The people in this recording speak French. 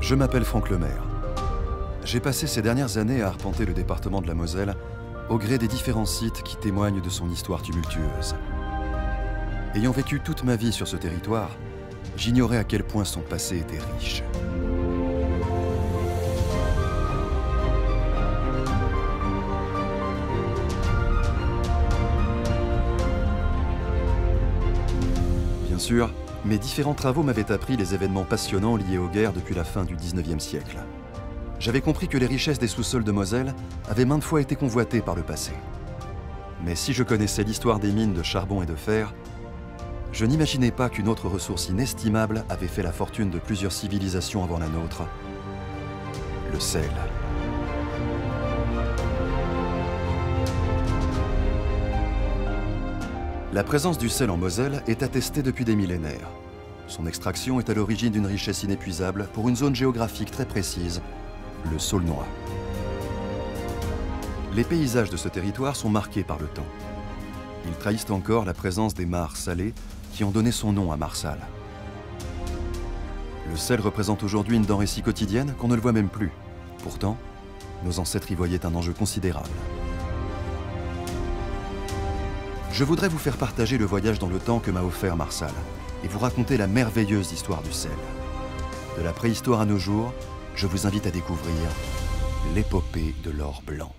Je m'appelle Franck Lemaire. J'ai passé ces dernières années à arpenter le département de la Moselle au gré des différents sites qui témoignent de son histoire tumultueuse. Ayant vécu toute ma vie sur ce territoire, j'ignorais à quel point son passé était riche. Bien sûr, mes différents travaux m'avaient appris les événements passionnants liés aux guerres depuis la fin du 19e siècle. J'avais compris que les richesses des sous-sols de Moselle avaient maintes fois été convoitées par le passé. Mais si je connaissais l'histoire des mines de charbon et de fer, je n'imaginais pas qu'une autre ressource inestimable avait fait la fortune de plusieurs civilisations avant la nôtre, le sel. La présence du sel en Moselle est attestée depuis des millénaires. Son extraction est à l'origine d'une richesse inépuisable pour une zone géographique très précise, le Saulnois. Les paysages de ce territoire sont marqués par le temps. Ils trahissent encore la présence des mares salées qui ont donné son nom à Marsal. Le sel représente aujourd'hui une denrée si quotidienne qu'on ne le voit même plus. Pourtant, nos ancêtres y voyaient un enjeu considérable. Je voudrais vous faire partager le voyage dans le temps que m'a offert Marsal et vous raconter la merveilleuse histoire du sel. De la préhistoire à nos jours, je vous invite à découvrir l'épopée de l'or blanc.